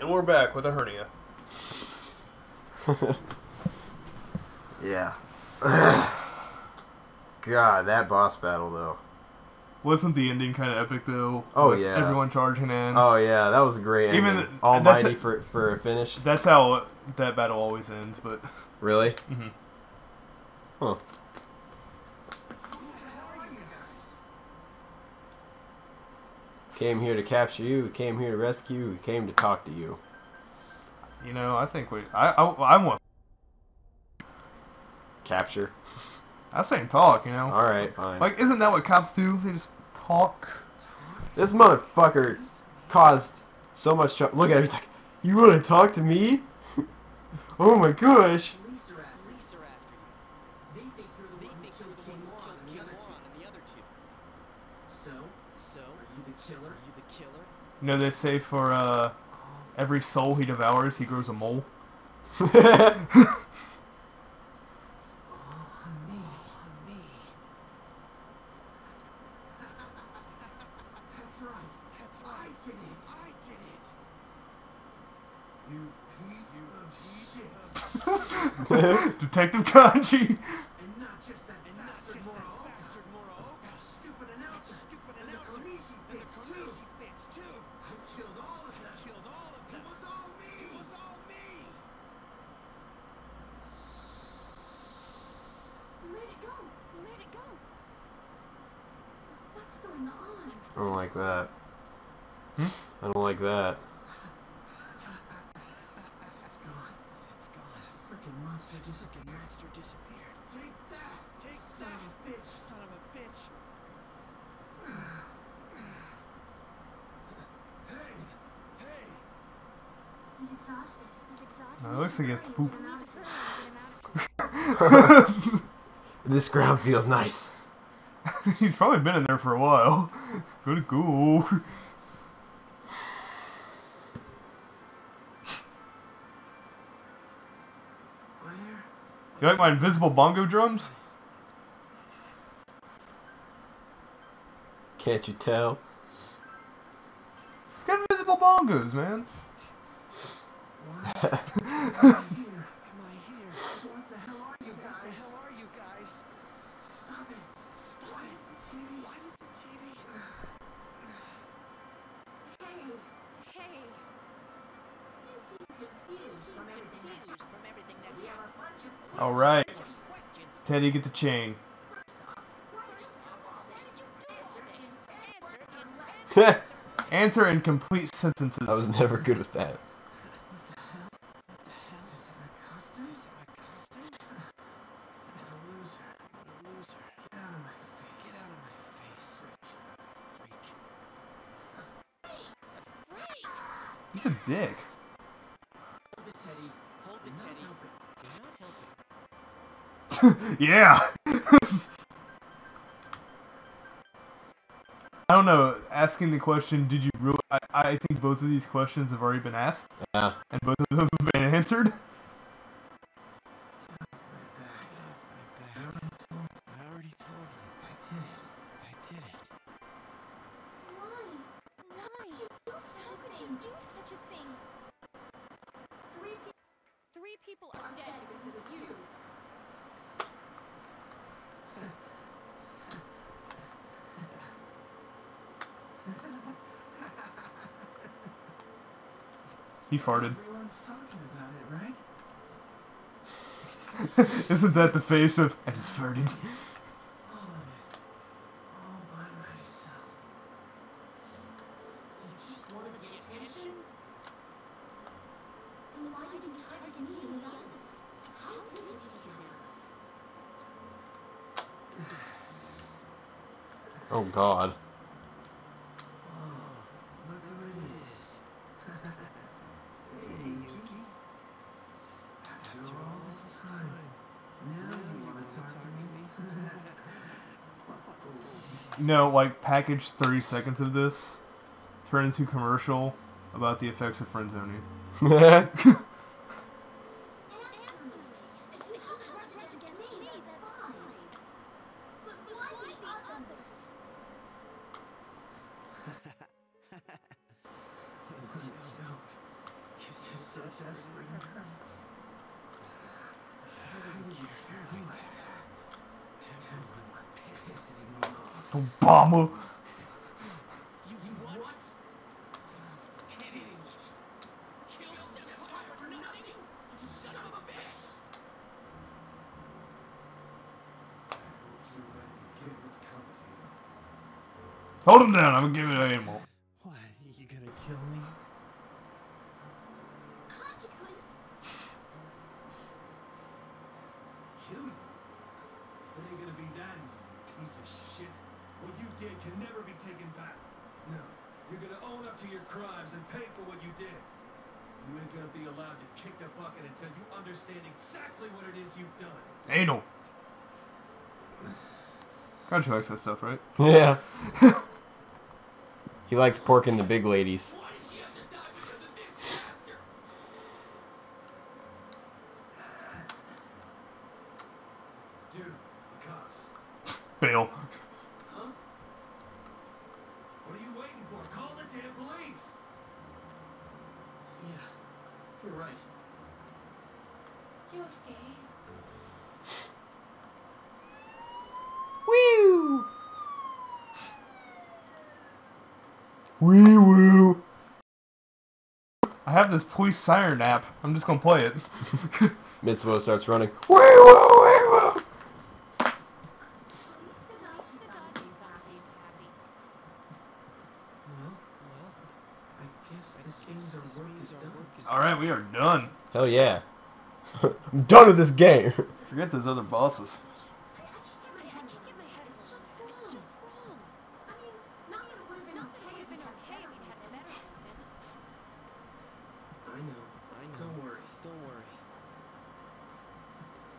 And we're back with a hernia. Yeah. God, that boss battle though. Wasn't the ending kind of epic though? Oh, With yeah. Everyone charging in. Oh yeah, that was a great. Even ending. th- Almighty a- for for a finish. That's how that battle always ends. But Really? Mhm. Huh. Came here to capture you. Came here to rescue you. Came to talk to you. you know, I think we. I I, I want. Capture. I saying talk. You know. All right, fine. Like, isn't that what cops do? They just talk. This motherfucker caused so much trouble. Look at him. He's like, "You want to talk to me?" oh my gosh. Police are after Police are after you. They think you're the one who killed the King one Moron who and the killed other two. Moron and the other two. So, So, are you the killer? are you the killer? You know, they say for uh, every soul he devours, he grows a mole. All me. Me. That's right. That's I did it. I did it. You piece of shit. Detective Kanji. And not just that And not bastard just that Moro. bastard Moro. That stupid announcer. Stupid And the announcer. Konishi And the bitch, too. Konishi bitch, too. I killed all of I them. killed all of It them. was all me. It was all me. Where'd it go? Where'd it go? What's going on? I don't like that. I don't like that. It's gone. It's gone. Freaking monster The disappeared. monster disappeared. Take that. Take Son that, of a bitch. Son of a bitch. Hey. Hey. He's exhausted. He's exhausted. No, it looks like he has to poop. Get him out of here. Get him out of here. This ground feels nice. He's probably been in there for a while. Good go. Where? You like my invisible bongo drums? Can't you tell? It's got invisible bongos, man. Why? Am I here? Am I here? What the hell are you What the guys? hell are you guys? Stop it. Stop it. TV? Why did the TV? Hey, hey. You seem confused from everything from everything that We have a bunch of All right. Teddie, get the chain. Answer in Answer in complete sentences. I was never good with that. What the hell? What the hell? Is it a costume? Is it a costume? What a loser. What a loser. Get out of my face. Get out of my face. Freak. A freak! He's a dick. Hold it, Teddie. Hold it, Not Teddie. helping. You're not helping. Yeah. I don't know. Asking the question, did you really? I, I think both of these questions have already been asked, Yeah. and both of them have been answered. Get off my back. Get off my back. I already told you. I did it. I did it. Why? Why? How could you do such a thing? Three people. Three people are dead because of you. He farted. Everyone's talking about it, right? Isn't that the face of I just farted? Oh of it. All by myself. You just wanted the attention? And why didn't you target me and the others? How did you take care of us? Oh God. Oh, look who it is. hey, Yuki. After all this time, now you want to talk to me? What bullshit. You know, like package thirty seconds of this, turn into commercial about the effects of friend zoning. Answer me. If you have a grudge against me, that's fine. But why the others? It's a joke. desperate hurts. How do you carry that? Everyone pisses me off. Obama. You what? Kidding. Kill Sapphire for nothing, you son of a bitch! You ready to get what's coming to Hold him down. I'm gonna give it an animal. What? You gonna kill me? Conchicun, Kill you? It ain't gonna be that easy, you piece of shit. What you did can never be taken back. No, you're gonna own up to your crimes and pay for what you did. You ain't gonna be allowed to kick the bucket until you understand exactly what it is you've done. Anal. Contra likes that stuff, right? Yeah. he likes porking the big ladies. Why does she have to die because of this bastard? Dude, the cops. Bail. Huh? What are you waiting for? Call the damn police! Yeah, you're right. Yosuke. Woo! Wee woo! I have this police siren app. I'm just gonna play it. Mitsuo starts running. Wee woo! Wee woo! Well, well, I guess this means our work is done. All right, we are done. Hell yeah! I'm done with this game. Forget those other bosses. I, I can't get my head. I can't get my head. It's just wrong. It's just wrong. I mean, not that it would have been okay. It would have been okay if we had better things in. I know, I know. Don't worry, don't worry.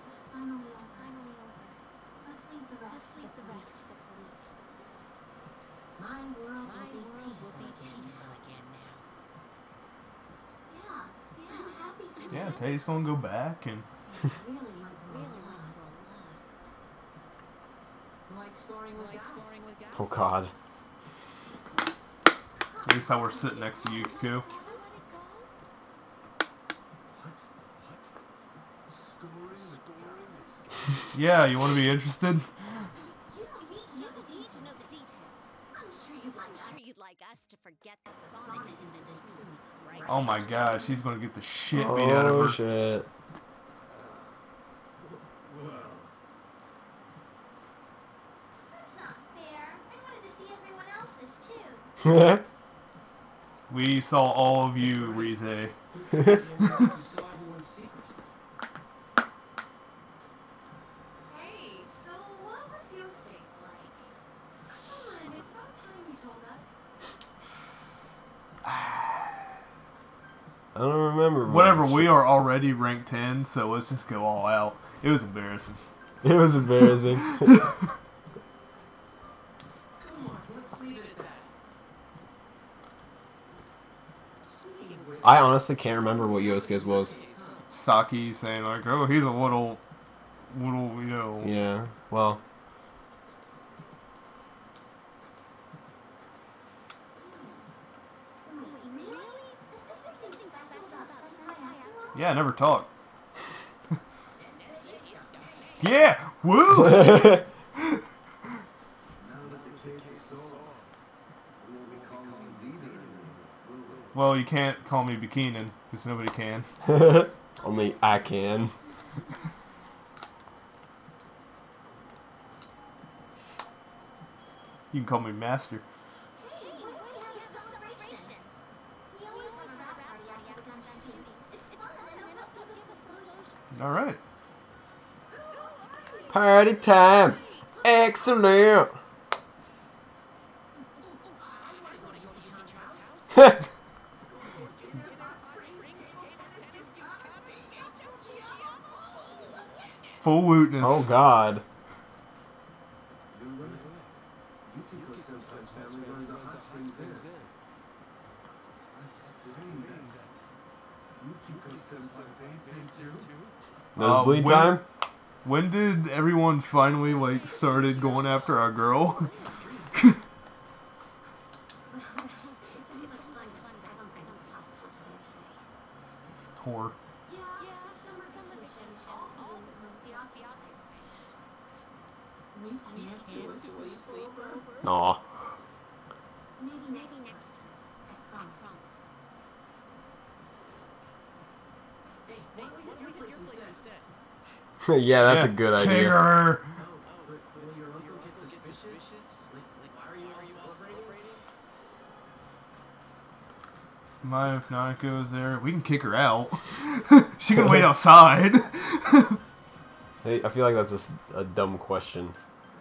It's finally over. It's finally over. Let's leave the rest. Let's leave the rest to the police. My world My will be world peaceful, will be again, peaceful now. again now. Yeah, yeah, I'm happy for Yeah, that. Teddie's gonna go back and Really went through Really a went lot. through a lot. Like scoring with guys. Oh god. at least how we're sitting next to Yukiko. Never let it go. What? What? Scoring, scoring. Yeah, you want to be interested? You don't need to know the need to know details. the Oh my god, she's gonna get the shit beat out Oh of her. shit. Well, That's not fair. I wanted to see everyone else's too. We saw all of you, Rise. you saw everyone's secret. Hey, so what was Yosuke's like? Come on, it's about time you told us. I don't remember. We are already ranked 10, so let's just go all out. It was embarrassing. It was embarrassing. Come on, let's leave it at that. Speaking of which, I honestly can't remember what Yosuke's was. Saki saying, like, oh, he's a little, little, you know. Yeah. Well. Calling you Leader anymore, will we? well, you can't call me Bikinin, because nobody can. Only I can. You can call me Master. Hey, why don't we have a celebration? We always have a rap party after we're done shooting. It's fun and it'll help give us exposure. Alright. Party time. Excellent. Full wootness. oh god. You're right. Yukiko Sensei's family runs a hot springs inn. Let's scream that. Yukiko Sensei bathes in uh, too? Nosebleed when- time? When did everyone finally, like, started going after our girl? It's fun, fun, but I don't think it's possible today. Whore. Yeah, summer vacation. All things must be occupied. We can't do a sleepover. Aw. Maybe Maybe next next time. I I promise. promise. Hey, why don't we hit your place instead? Yeah, that's Yeah. a good idea. Kicker. But will your uncle get suspicious? Like, like, why are you all celebrating? Mind if Nanako is there? We can kick her out. she can wait outside. Hey, I feel like that's a dumb question.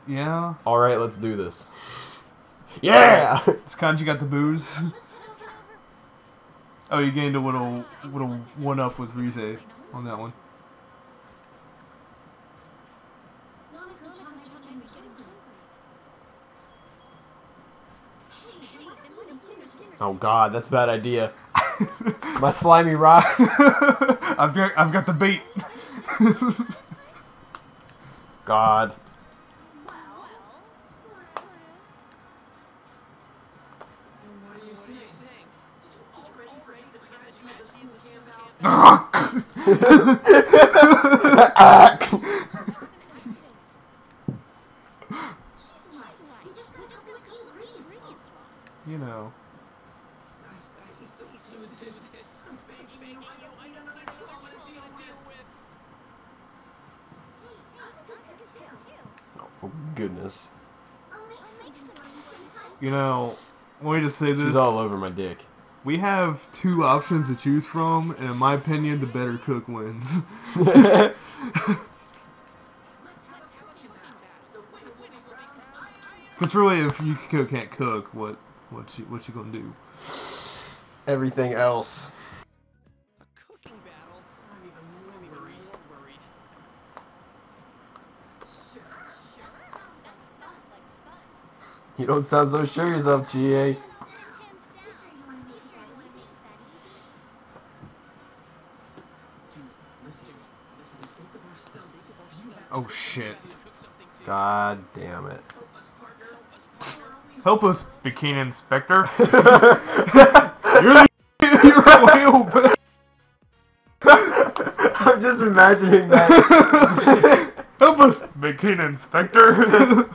yeah. All right, let's do this. Yeah. It's Kanji got the booze. Oh, you gained a little little one up with Rise on that one. Nanako-chan John, might John, be I'm getting getting hungry. hungry. Hey, hey, then what dinner, dinner. Oh God, that's a bad idea. My slimy rocks. I've got I've got the bait. God. Well, Oh goodness. I'll make some sometime. You know, let me just say this. She's all over my dick. We have two options to choose from, and in my opinion, the better cook wins. Because really, if Yukiko can't cook, what what she what she gonna do? Everything else. Stuff, for the sake of our stuff, Oh shit! cook something too. God damn it. Help us, partner. Help us, partner. Help us, Bikini Inspector. You're the you're a whale. I'm just imagining that. Help us, Bikini Inspector.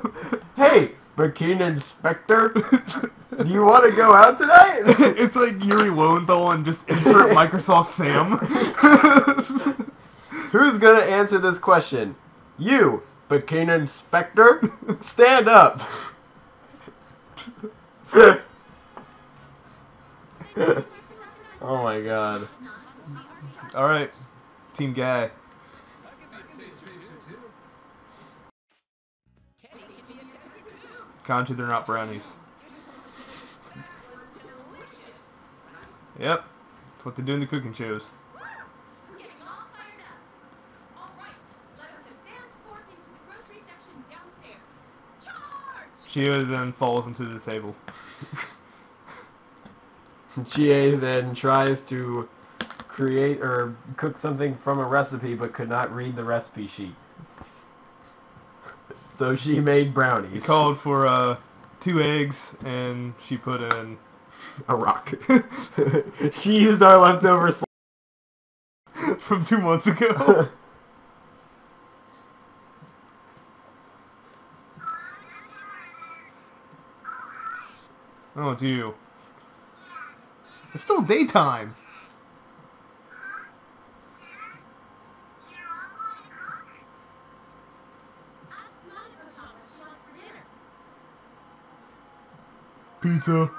hey, Bikini Inspector, do you want to go out tonight? it's like Yuri Lowenthal and just insert Microsoft Sam. Who's gonna answer this question? You, Bikini Inspector, stand up. oh my god. All right, Team Guy. Concha, they're not brownies. Yep, that's what they do in the cooking shows. Shio then falls into the table. GA then tries to create or cook something from a recipe but could not read the recipe sheet. So she made He brownies. called for uh, two eggs, and she put in a rock. she used our leftover from two months ago. oh, it's you. It's still daytime. Ask Monica-chan what she wants for dinner. Pizza.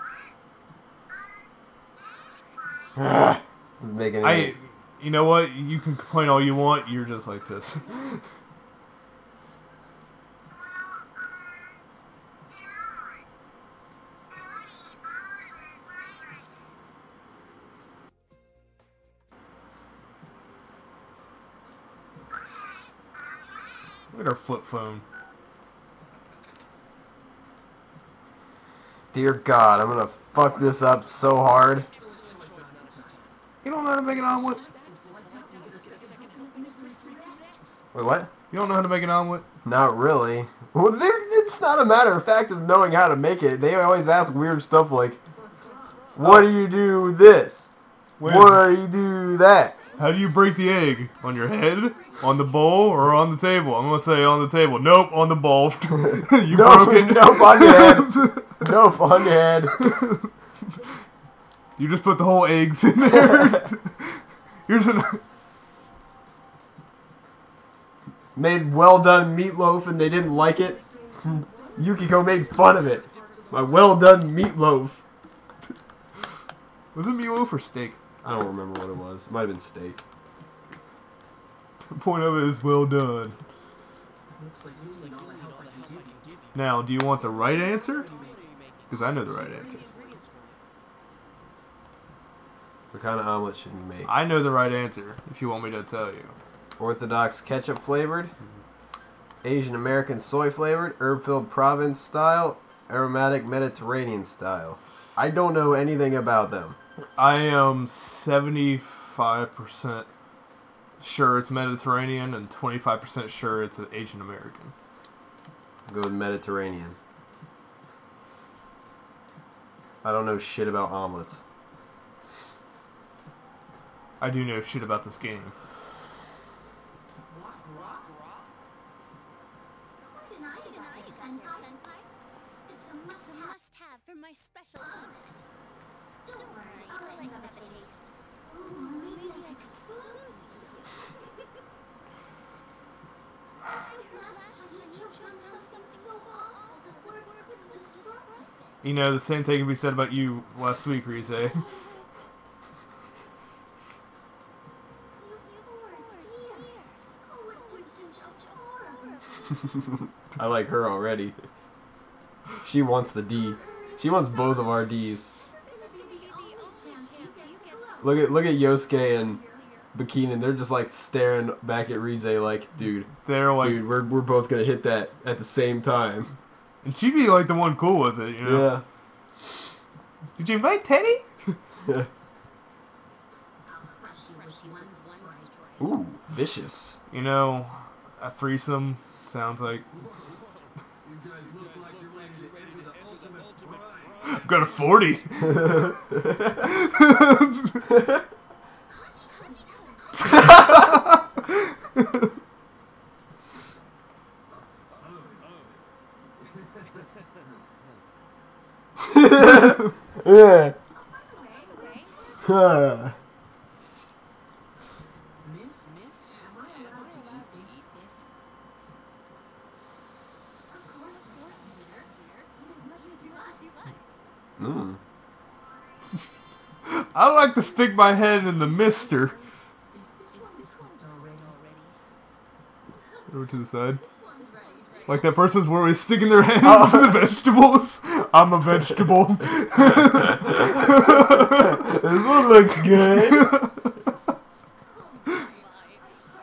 Ah, this is making. I, you know what? You can complain all you want. You're just like this. Look at our flip phone. Dear God, I'm gonna fuck this up so hard. You don't know how to make an omelet. Wait, what? You don't know how to make an omelet. Not really. Well, there- it's not a matter of fact of knowing how to make it. They always ask weird stuff like, "What do you do this? When? What do you do that?" How do you break the egg? On your head? On the bowl? Or on the table? I'm gonna say on the table. Nope, on the bowl. you No, broke it. nope, on your head. Nope, on your head. You just put the whole eggs in there. Here's an. Made well done meatloaf and they didn't like it. Yukiko made fun of it. My well done meatloaf. Was it meatloaf or steak? I don't remember what it was. It might have been steak. The point of it is well done. Looks like you need all the help I can give you. Now, do you want the right answer? Because I know the right answer. What kind of omelet should we make? I know the right answer. If you want me to tell you. Orthodox ketchup flavored, Asian American soy flavored, herb filled province style, aromatic Mediterranean style. I don't know anything about them. I am 75% sure it's Mediterranean and 25% sure it's an Asian American. I'll go with Mediterranean. I don't know shit about omelets. I do know shit about this game. Rock, rock, rock. Why didn't I deny you, Senpai? It's a must, It's a must-have for my special omelet. You know, the same thing can be said about you last week, horror. I like her already. She wants the D. She wants both of our Ds. Look at look at Yosuke and Bakinen. They're just like staring back at Rise like, dude, They're like, dude, we're, we're both gonna hit that at the same time. and she'd be like the one cool with it, you know? Yeah. Did you invite Teddie? I'll crush you with one, one strike. Ooh, vicious. You know, a threesome sounds like. You guys look like you're ready to enter the ultimate grind. I've got a 40. Yeah. Huh. Miss, miss, am I allowed to eat this? this? Of course, of course, dear. Eat as much as you like. Mm. I like to stick my head in the mister. Is this, is this one already? already? Over to the side. Like that person's where we sticking their hands oh. in the vegetables. I'm a vegetable. this one looks good. I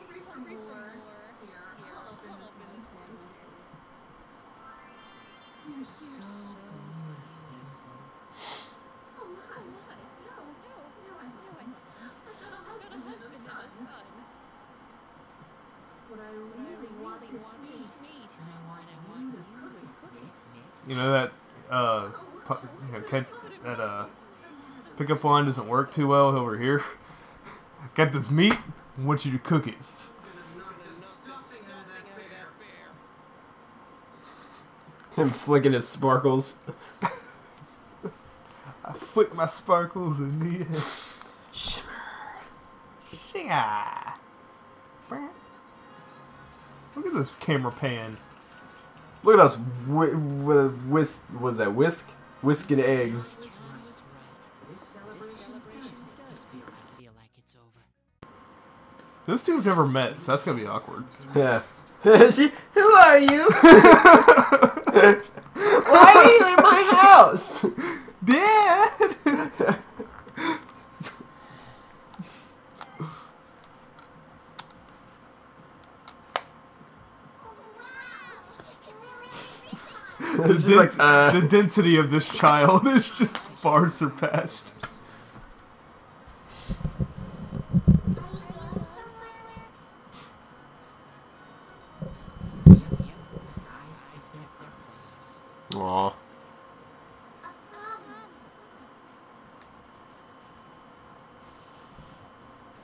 hurry for more. Here, I'll open this one. You're so Oh my, my. No, no, no, I don't. I've got a husband and a son. But I really want this meat, and I want you to cook it, miss. you know that uh, you know, catch, that uh, pickup line doesn't work too well over here. Got this meat. I want you to cook it. Him flicking his sparkles. I flick my sparkles in the air. Shimmer. Shimmer. Look at this camera pan. Look at us whi- whisk. Was that whisk? Whisking eggs. was right. This celebration does feel like, feel like it's over. Those two have never met, so that's gonna be awkward. Yeah. she, who are you? Why are you in my house? Dad. the, She's like, uh. the density of this child is just far surpassed. Yep, yep. Eyes, eyes, snap their pulses. Aw.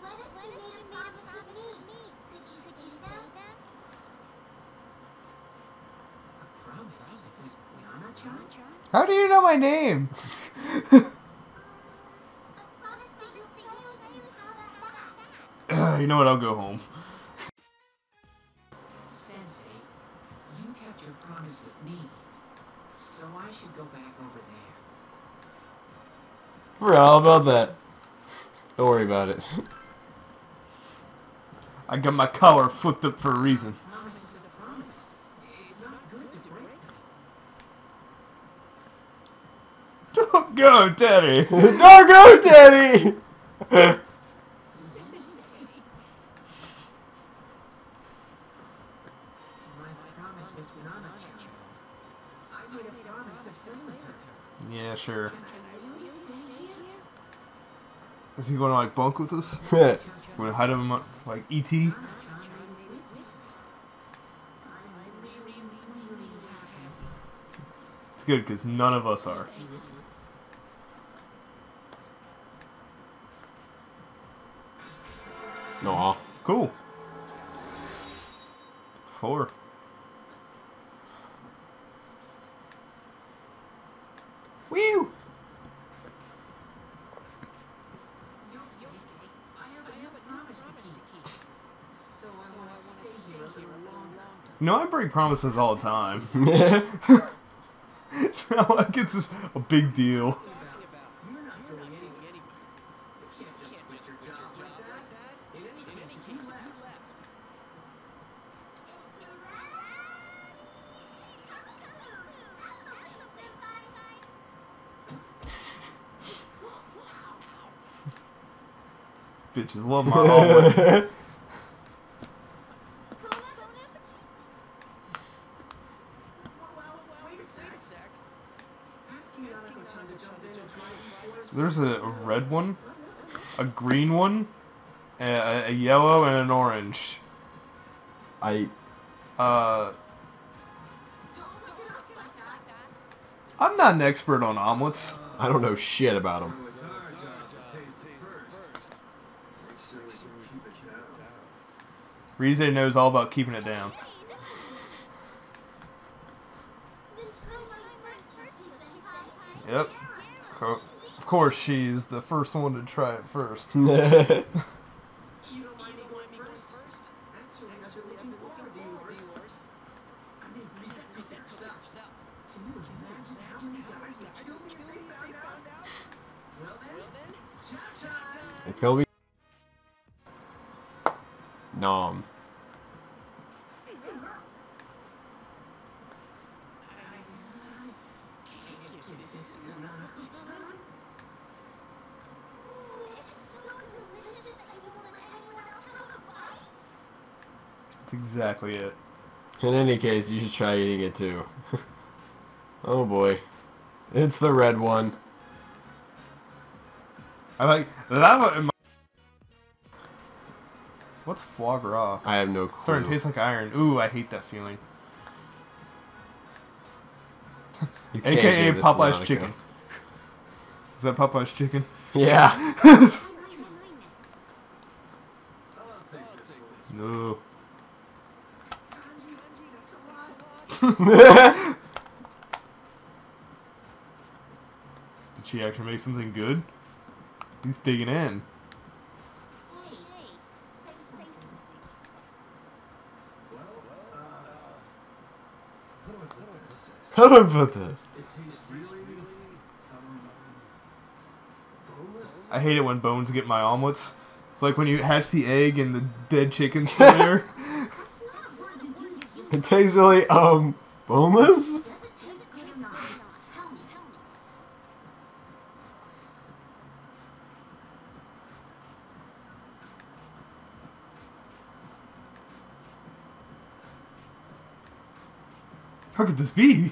Let it, let you made a promise with me. Could you could you stay then? Promise. With Nana-chan? How do you know my name? A you stay and you have that back. you know what? I'll go home. Sensei, you kept your promise with me, so I should go back over there. Bro, how about that? Don't worry about it. I got my collar flipped up for a reason. Promise is a promise. It's not good to break them. Don't go, Teddie. Don't go, Daddy! My promise was Nana-chan. I made a promise to stay with her. Yeah, sure. Can I really stay here? Is he going to like bunk with us? We're gonna hide him uh, like ET. Nana-chan made me with me. I'm really, really happy. It's good because none of us are. A Four. longer. No, I break promises all the time. it's not like it's a big deal. You're not going anywhere. You can't just quit your job like that. In any case, he left. Bitches love my omelet. Wait a sec. Asking Nanako-chan to jump in and try and force There's a red one, a green one, a, a yellow, and an orange. I. Uh, I'm not an expert on omelets. I don't know shit about him. It's our job to taste it first. Make sure we can keep it down. Rise knows all about keeping it down. Yep. Of course, she's the first one to try it first. You don't mind me going first? Actually, I've been looking forward to yours. I mean, present yourself. Can you imagine how many guys would kill me if they found out? Well then, cha-cha! It's gonna be. Nom. That's exactly it. In any case, you should try eating it too. oh boy. It's the red one. I like lava in my. What's foie gras? I have no clue. Starting to taste like iron. Ooh, I hate that feeling. AKA Popeye's chicken. Is that Popeye's chicken? Yeah. I'll take this one. No. Did she actually make something good? He's digging in. Well, uh, what do I, what do I say? How I put this? It tastes really. I hate it when bones get my omelets. It's like when you hatch the egg and the dead chicken's still there. It tastes really, um, boneless? How could this be?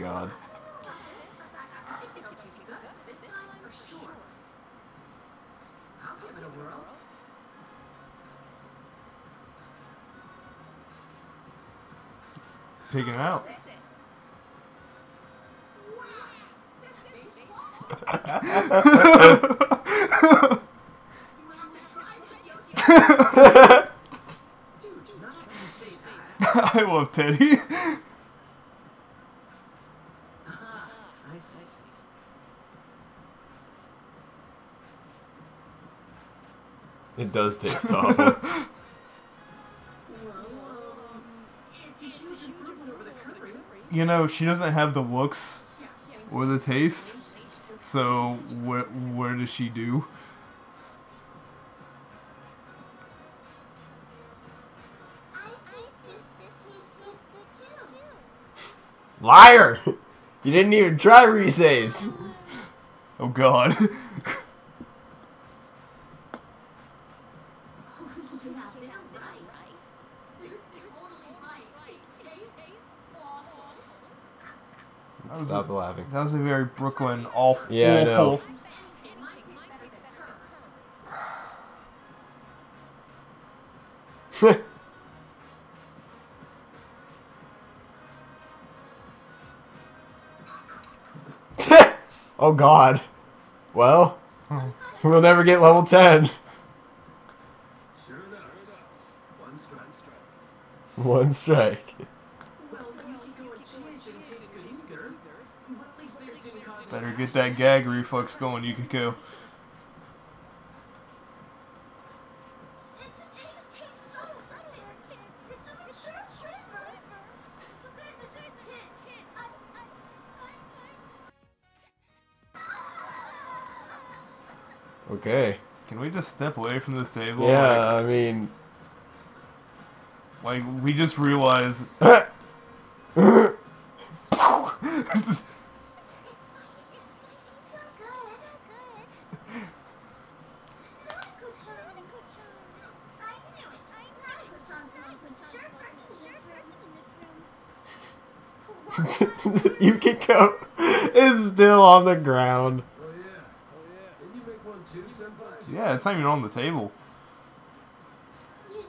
whirl. Picking out. I love Teddie. Ah, I see. It does taste awful. Well, it's a huge improvement over the curry. You know, she doesn't have the looks or the taste. So what what does she do? I think this this tastes tastes good too. Liar! You didn't even try Reese's. Oh God. You have it right. You're totally right. Tastes awful. That was, Stop a, laughing. That was a very Brooklyn awful. Yeah, I know. awful. It might taste better than hers. oh God. Well, we'll never get level 10. One strike. One strike. Well, you can go and change and taste good either. But at least theirs didn't cause any Better get that gag reflex going. You could go. Okay. Can we just step away from this table? Yeah, I mean. Like, like we just realized. just, Yukiko is still on the ground. Oh yeah. Oh yeah. Didn't you make one too, yeah, it's not even on the table. You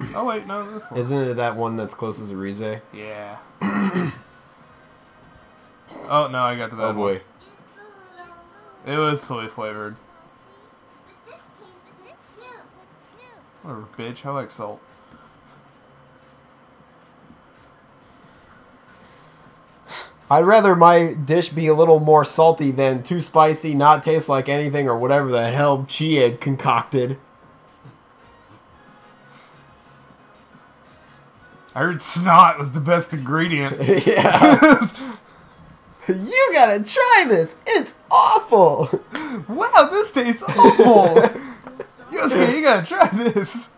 did? Oh wait, no. Isn't it that one that's closest to Rise? Yeah. oh no, I got the bad Oh boy. It's a little one. It was soy flavored. but this tastes good too. Whatever, bitch. I like salt. I'd rather my dish be a little more salty than too spicy, not taste like anything, or whatever the hell Chie had concocted. I heard snot was the best ingredient. yeah. you gotta try this. It's awful. wow, this tastes awful. Yosuke, you gotta try this.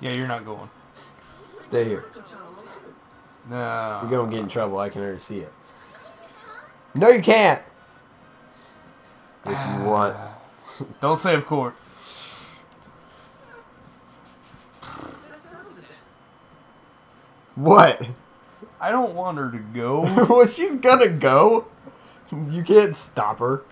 Yeah, you're not going. Stay here. No. You're gonna get in trouble. I can already see it. No, you can't. If you ah. want. Don't save court. That settles it then. What? I don't want her to go. well, she's gonna go. You can't stop her.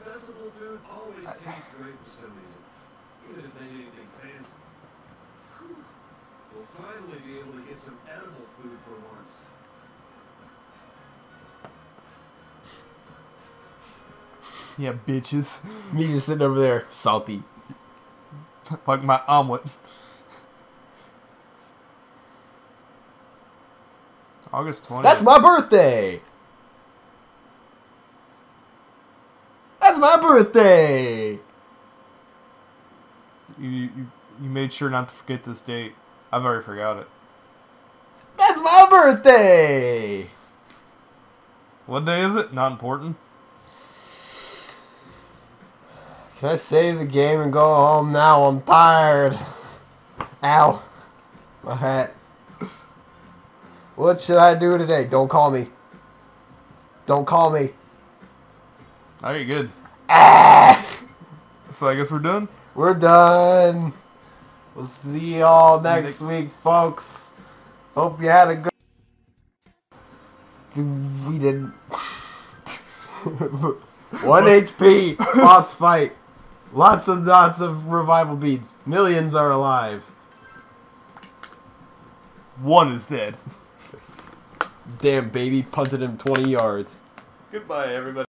Yeah, bitches. Me just sitting over there, salty. Like my omelet. August 20th. That's my birthday. That's my birthday. You, you, you made sure not to forget this date. I've already forgot it. That's my birthday. What day is it? Not important. Can I save the game and go home now? I'm tired. Ow. My hat. What should I do today? Don't call me. Don't call me. All right, good. Ah! So I guess we're done. We're done. We'll see y'all next week, folks. Hope you had a good. We didn't. One HP. Boss fight. Lots and lots of revival beads. Millions are alive. One is dead. Damn, baby punted him 20 yards. Goodbye, everybody.